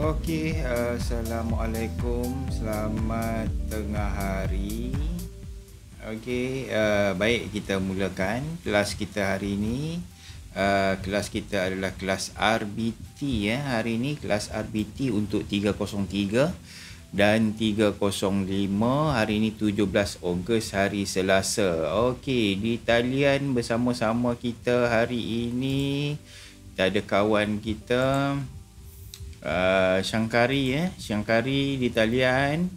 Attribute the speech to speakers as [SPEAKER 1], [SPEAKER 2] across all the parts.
[SPEAKER 1] Okey, uh, Assalamualaikum. Selamat tengah hari. Okey, uh, baik kita mulakan kelas kita hari ini. Uh, kelas kita adalah kelas RBT ya. Hari ini kelas RBT untuk 303 dan 305 hari ini 17 Ogos hari Selasa. Okey, di talian bersama-sama kita hari ini kita ada kawan kita uh, Syangkari ya. Syangkari di talian.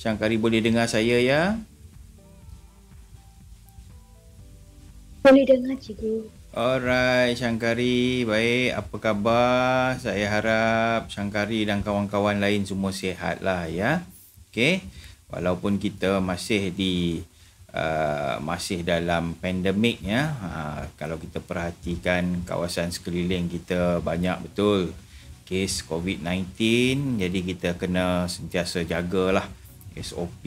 [SPEAKER 1] Syangkari boleh dengar saya ya?
[SPEAKER 2] Boleh dengar cikgu.
[SPEAKER 1] Alright, Syangkari. Baik, apa khabar? Saya harap Syangkari dan kawan-kawan lain semua sihat lah ya. Okay. Walaupun kita masih di uh, masih dalam pandemik ya. Uh, kalau kita perhatikan kawasan sekeliling kita banyak betul kes COVID-19 jadi kita kena sentiasa jagalah SOP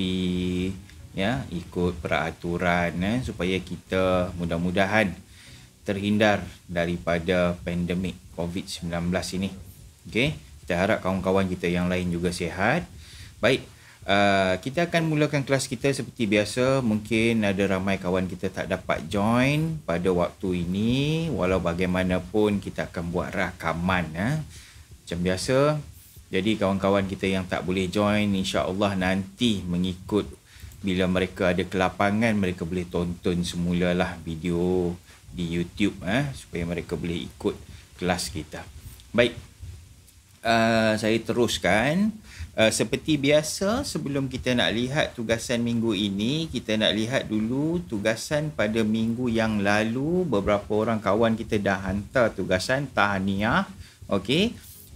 [SPEAKER 1] ya ikut peraturan ya, supaya kita mudah-mudahan terhindar daripada pandemik COVID-19 ini. Okey, kita harap kawan-kawan kita yang lain juga sihat. Baik, uh, kita akan mulakan kelas kita seperti biasa. Mungkin ada ramai kawan kita tak dapat join pada waktu ini. Walau bagaimanapun kita akan buat rakaman. Ya macam biasa. Jadi kawan-kawan kita yang tak boleh join insya-Allah nanti mengikut bila mereka ada kelapangan mereka boleh tonton semulalah video di YouTube eh supaya mereka boleh ikut kelas kita. Baik. Uh, saya teruskan uh, seperti biasa sebelum kita nak lihat tugasan minggu ini kita nak lihat dulu tugasan pada minggu yang lalu beberapa orang kawan kita dah hantar tugasan tahniah okey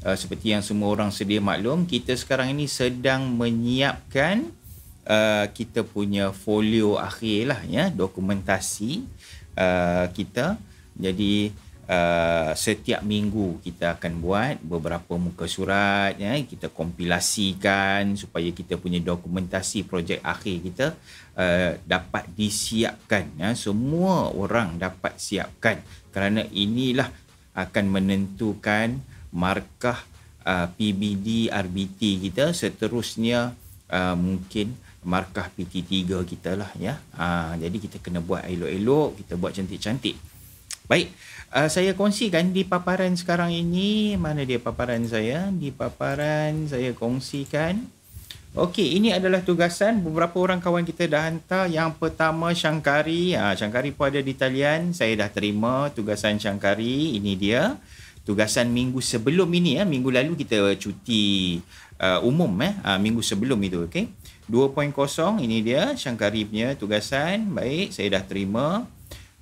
[SPEAKER 1] uh, seperti yang semua orang sedia maklum kita sekarang ini sedang menyiapkan uh, kita punya folio akhir lah ya dokumentasi uh, kita. Jadi uh, setiap minggu kita akan buat beberapa muka surat ya kita kompilasikan supaya kita punya dokumentasi projek akhir kita uh, dapat disiapkan ya. Semua orang dapat siapkan kerana inilah akan menentukan markah uh, PBD RBT kita seterusnya uh, mungkin markah PT3 kita lah ya. Uh, jadi kita kena buat elok-elok, kita buat cantik-cantik. Baik, uh, saya kongsikan di paparan sekarang ini, mana dia paparan saya? Di paparan saya kongsikan. Okey, ini adalah tugasan beberapa orang kawan kita dah hantar. Yang pertama Syangkari, ha, Syangkari pun ada di talian. Saya dah terima tugasan Syangkari. Ini dia tugasan minggu sebelum ini ya minggu lalu kita cuti uh, umum eh uh, minggu sebelum itu okey? 2.0 ini dia Syangkari punya tugasan. Baik saya dah terima.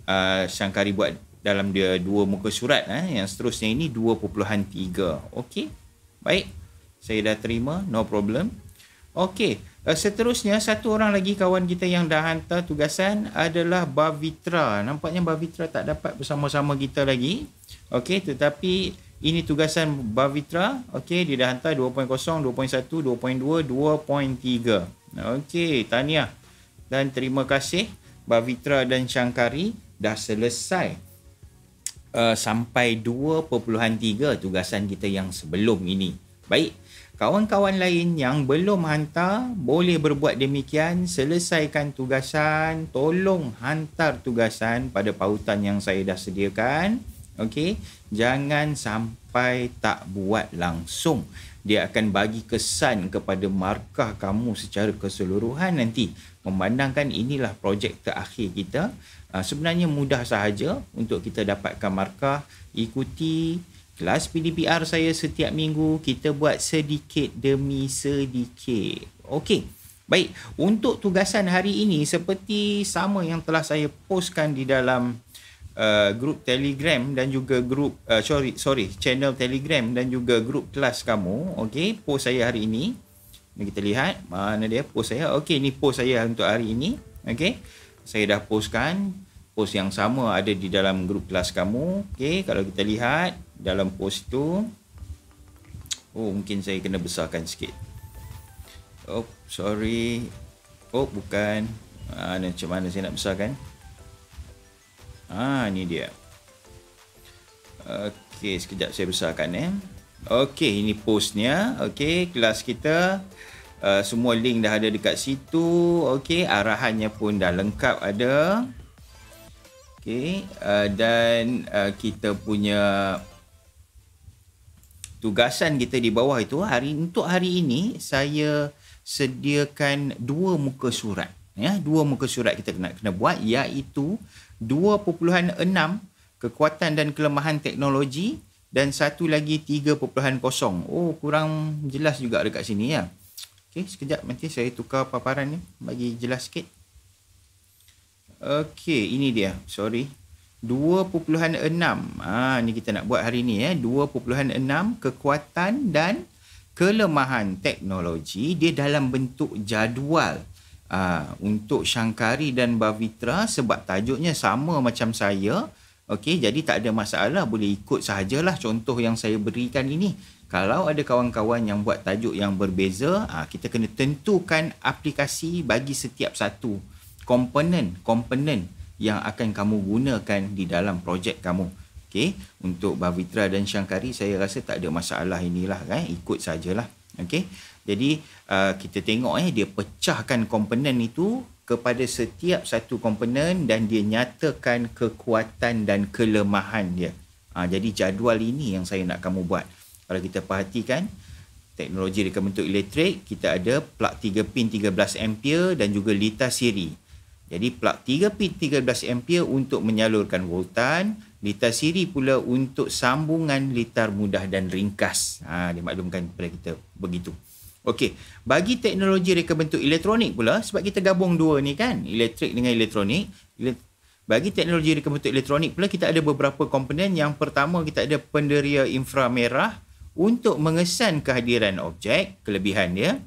[SPEAKER 1] Uh, Syangkari buat dalam dia dua muka surat eh yang seterusnya ini 2.3 okey? Baik saya dah terima no problem. Okey uh, seterusnya satu orang lagi kawan kita yang dah hantar tugasan adalah Bavitra nampaknya Bavitra tak dapat bersama-sama kita lagi Okey, tetapi ini tugasan Bavitra. Okey, dia dah hantar 2.0, 2.1, 2.2, 2.3. Okey, tahniah. Dan terima kasih Bavitra dan Syangkari dah selesai uh, sampai 2.3 tugasan kita yang sebelum ini. Baik, kawan-kawan lain yang belum hantar boleh berbuat demikian selesaikan tugasan tolong hantar tugasan pada pautan yang saya dah sediakan Okey, jangan sampai tak buat langsung. Dia akan bagi kesan kepada markah kamu secara keseluruhan nanti. Memandangkan inilah projek terakhir kita. Uh, sebenarnya mudah sahaja untuk kita dapatkan markah. Ikuti kelas PDPR saya setiap minggu. Kita buat sedikit demi sedikit. Okey. Baik, untuk tugasan hari ini seperti sama yang telah saya postkan di dalam uh, grup Telegram dan juga grup uh, sorry sorry channel Telegram dan juga grup kelas kamu okey post saya hari ini Mari kita lihat mana dia post saya okey ni post saya untuk hari ini okey saya dah postkan post yang sama ada di dalam grup kelas kamu okey kalau kita lihat dalam post itu oh mungkin saya kena besarkan sikit oh sorry oh bukan ah macam mana saya nak besarkan Ha, ni dia. Okey, sekejap saya besarkan eh. Okey, ini postnya. Okey, kelas kita uh, semua link dah ada dekat situ. Okey, arahannya pun dah lengkap ada. Okey, uh, dan uh, kita punya tugasan kita di bawah itu hari untuk hari ini saya sediakan dua muka surat ya. Dua muka surat kita kena kena buat iaitu 2.6 kekuatan dan kelemahan teknologi dan satu lagi 3.0 oh kurang jelas juga dekat sini ya. Okey sekejap nanti saya tukar paparan ni. Bagi jelas sikit. Okey ini dia. Sorry 2.6 ah ni kita nak buat hari ni ya 2.6 kekuatan dan kelemahan teknologi dia dalam bentuk jadual. Uh, untuk Shankari dan Bavitra sebab tajuknya sama macam saya okey jadi tak ada masalah boleh ikut sahajalah contoh yang saya berikan ini. Kalau ada kawan-kawan yang buat tajuk yang berbeza uh, kita kena tentukan aplikasi bagi setiap satu komponen komponen yang akan kamu gunakan di dalam projek kamu. Okey untuk Bavitra dan Shankari saya rasa tak ada masalah inilah kan ikut sajalah. Okey jadi uh, kita tengok eh dia pecahkan komponen itu kepada setiap satu komponen dan dia nyatakan kekuatan dan kelemahan dia. Uh, jadi jadual ini yang saya nak kamu buat. Kalau kita perhatikan teknologi reka bentuk elektrik kita ada plug 3 pin 13 ampere dan juga litar siri jadi plug 3 pin 13 ampere untuk menyalurkan voltan, litar siri pula untuk sambungan litar mudah dan ringkas. Ha, dimaklumkan kepada kita begitu. Okey, bagi teknologi reka bentuk elektronik pula sebab kita gabung dua ni kan, elektrik dengan elektronik. Bagi teknologi reka bentuk elektronik pula kita ada beberapa komponen. Yang pertama kita ada penderia inframerah untuk mengesan kehadiran objek, kelebihan dia.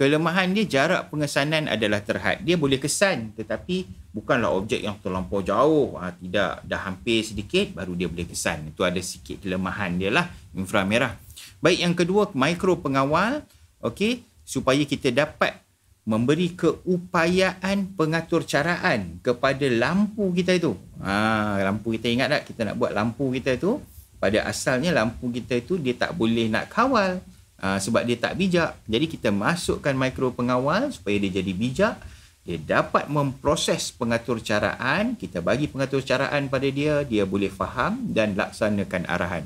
[SPEAKER 1] Kelemahan dia jarak pengesanan adalah terhad. Dia boleh kesan tetapi bukanlah objek yang terlampau jauh. Ha, tidak, dah hampir sedikit baru dia boleh kesan. Itu ada sikit kelemahan dia lah inframerah. Baik yang kedua mikro pengawal. Okey, supaya kita dapat memberi keupayaan pengatur caraan kepada lampu kita itu. Ha, lampu kita ingat tak kita nak buat lampu kita itu pada asalnya lampu kita itu dia tak boleh nak kawal. Uh, sebab dia tak bijak. Jadi kita masukkan mikro pengawal supaya dia jadi bijak. Dia dapat memproses pengatur caraan. Kita bagi pengatur caraan pada dia. Dia boleh faham dan laksanakan arahan.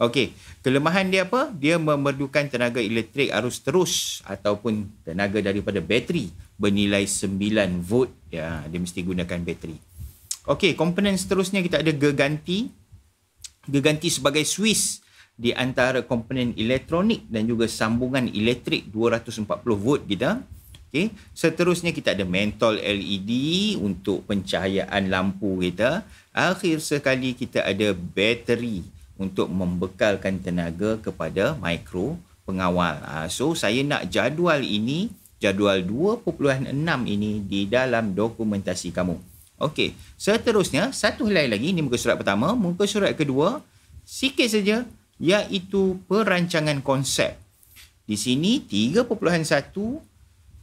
[SPEAKER 1] Okey, kelemahan dia apa? Dia memerlukan tenaga elektrik arus terus ataupun tenaga daripada bateri bernilai 9 volt. Ya, dia mesti gunakan bateri. Okey, komponen seterusnya kita ada geganti. Geganti sebagai Swiss di antara komponen elektronik dan juga sambungan elektrik 240 volt kita. Okey, seterusnya kita ada mentol LED untuk pencahayaan lampu kita. Akhir sekali kita ada bateri untuk membekalkan tenaga kepada mikro pengawal. Ha, so saya nak jadual ini, jadual 2.6 ini di dalam dokumentasi kamu. Okey, seterusnya satu helai lagi ini muka surat pertama, muka surat kedua sikit saja iaitu perancangan konsep. Di sini 3.1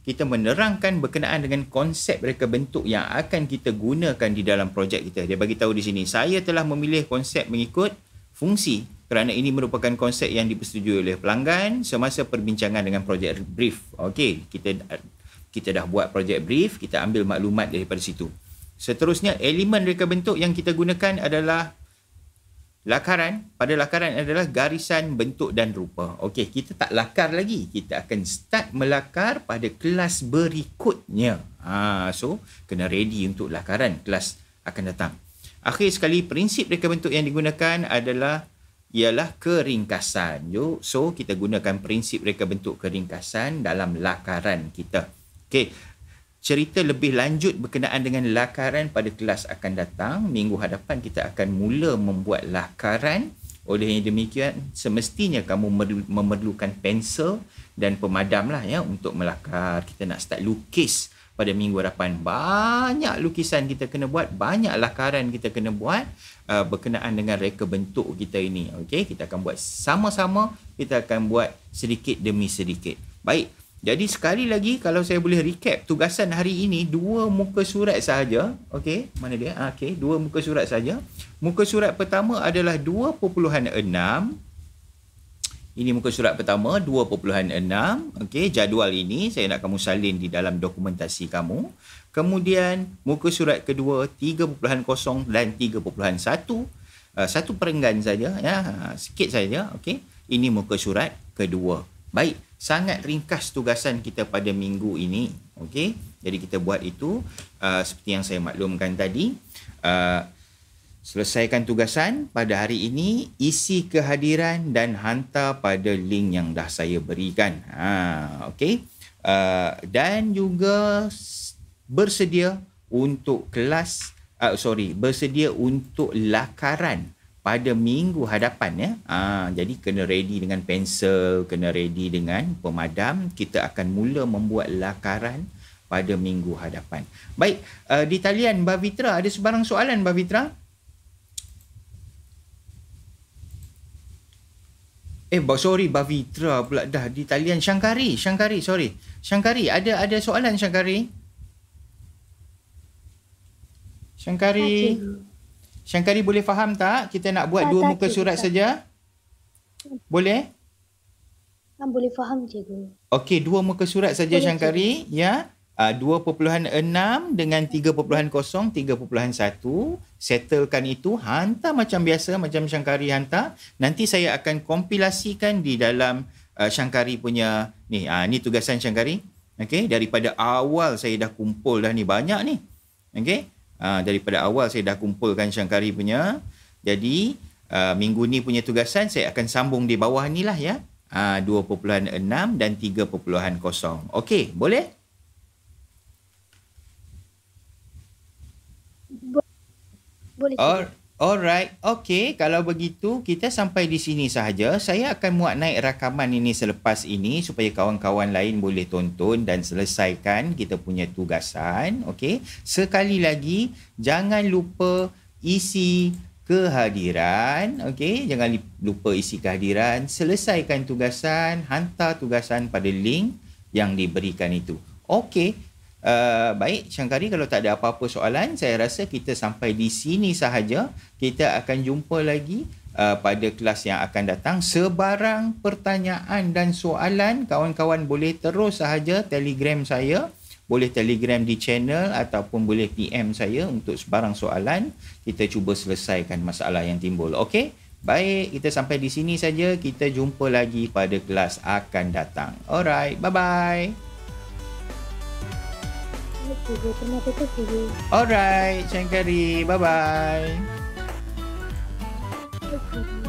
[SPEAKER 1] kita menerangkan berkenaan dengan konsep reka bentuk yang akan kita gunakan di dalam projek kita. Dia bagi tahu di sini, saya telah memilih konsep mengikut fungsi kerana ini merupakan konsep yang dipersetujui oleh pelanggan semasa perbincangan dengan projek brief. Okey, kita kita dah buat projek brief, kita ambil maklumat daripada situ. Seterusnya, elemen reka bentuk yang kita gunakan adalah Lakaran, pada lakaran adalah garisan bentuk dan rupa. Okey, kita tak lakar lagi. Kita akan start melakar pada kelas berikutnya. Ha, so, kena ready untuk lakaran kelas akan datang. Akhir sekali, prinsip reka bentuk yang digunakan adalah ialah keringkasan. So, kita gunakan prinsip reka bentuk keringkasan dalam lakaran kita. Okey, cerita lebih lanjut berkenaan dengan lakaran pada kelas akan datang. Minggu hadapan kita akan mula membuat lakaran. Oleh yang demikian, semestinya kamu memerlukan pensel dan pemadam lah ya untuk melakar. Kita nak start lukis pada minggu hadapan. Banyak lukisan kita kena buat, banyak lakaran kita kena buat uh, berkenaan dengan reka bentuk kita ini. Okey, kita akan buat sama-sama, kita akan buat sedikit demi sedikit. Baik, jadi sekali lagi kalau saya boleh recap tugasan hari ini dua muka surat sahaja. Okey, mana dia? Ah, okey, dua muka surat saja. Muka surat pertama adalah 2.6 Ini muka surat pertama 2.6. Okey, jadual ini saya nak kamu salin di dalam dokumentasi kamu. Kemudian muka surat kedua 3.0 dan 3.1. Uh, satu perenggan saja ya, sikit saja. Okey. Ini muka surat kedua. Baik, sangat ringkas tugasan kita pada minggu ini. Okey. Jadi kita buat itu uh, seperti yang saya maklumkan tadi. Uh, Selesaikan tugasan pada hari ini, isi kehadiran dan hantar pada link yang dah saya berikan. Ha, okay. Uh, dan juga bersedia untuk kelas, uh, sorry, bersedia untuk lakaran pada minggu hadapan ya. Ha, jadi kena ready dengan pensel, kena ready dengan pemadam. Kita akan mula membuat lakaran pada minggu hadapan. Baik, uh, di talian Mbak Fitra, ada sebarang soalan Mbak Fitra? Eh, sorry, Bavitra pula dah di talian. Shankari, Shankari, sorry. Shankari, ada ada soalan Shankari? Shankari. Shankari boleh faham tak? Kita nak buat tak, dua tak, muka surat tak. saja. Boleh?
[SPEAKER 2] Ah, boleh faham, cikgu.
[SPEAKER 1] Okey, dua muka surat saja Shankari, ya. Uh, 2.6 dengan 3.0, 3.1 settlekan itu hantar macam biasa macam Shankari hantar nanti saya akan kompilasikan di dalam uh, Shankari punya ni uh, ni tugasan Shankari okey daripada awal saya dah kumpul dah ni banyak ni okey uh, daripada awal saya dah kumpulkan Shankari punya. Jadi uh, minggu ni punya tugasan saya akan sambung di bawah ni lah ya. Uh, 2.6 dan 3.0 okey boleh?
[SPEAKER 2] Boleh.
[SPEAKER 1] All, alright. Okay. Kalau begitu, kita sampai di sini sahaja. Saya akan muat naik rakaman ini selepas ini supaya kawan-kawan lain boleh tonton dan selesaikan kita punya tugasan. Okay. Sekali lagi, jangan lupa isi kehadiran. Okay. Jangan lupa isi kehadiran. Selesaikan tugasan. Hantar tugasan pada link yang diberikan itu. Okay. Uh, baik, Syangkari kalau tak ada apa-apa soalan, saya rasa kita sampai di sini sahaja. Kita akan jumpa lagi uh, pada kelas yang akan datang. Sebarang pertanyaan dan soalan, kawan-kawan boleh terus sahaja telegram saya. Boleh telegram di channel ataupun boleh PM saya untuk sebarang soalan. Kita cuba selesaikan masalah yang timbul. Okey? Baik, kita sampai di sini saja. Kita jumpa lagi pada kelas akan datang. Alright, bye-bye.
[SPEAKER 2] Terima kasih.
[SPEAKER 1] Alright, Shankari. Bye-bye.
[SPEAKER 2] Okay.